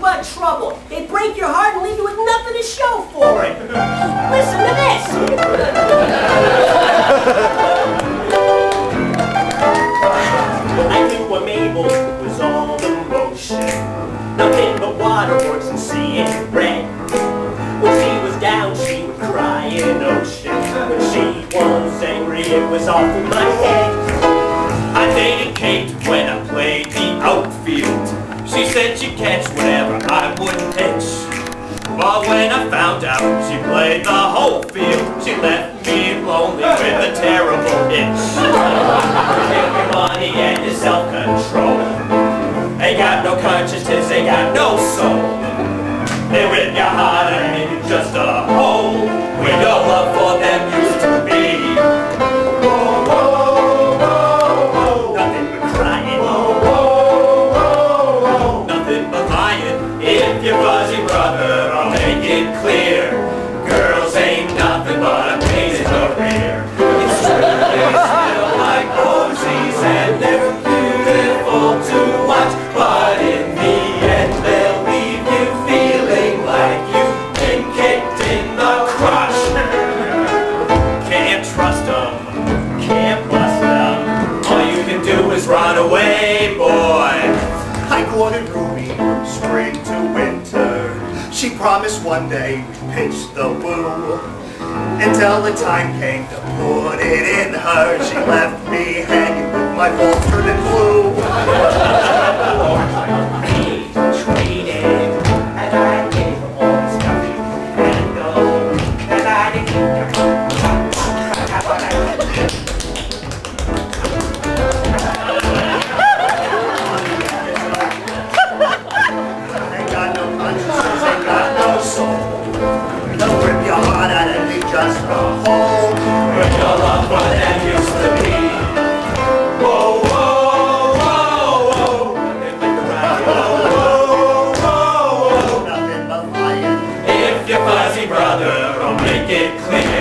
but trouble. They break your heart and leave you with nothing to show for it. Listen to this. I knew a Mabel was all emotion. Nothing but waterworks and seeing red. When she was down, she would cry in ocean. When she was angry, it was off in my head. I dated Kate when I played the. She said she'd catch whatever I would pitch. But when I found out she played the whole field, she left me lonely with a terrible itch. Money and your self-control. They got no consciousness, they got no soul. They rip your heart can do is run away, boy. I courted Ruby, spring to winter. She promised one day we'd pitch the woo. Until the time came to put it in her, she left me hanging with my balls turning blue. just a home where your loved one and used to be. Whoa, whoa, whoa, whoa. whoa, whoa, whoa. Nothing but lying. If your fuzzy brother will make it clear.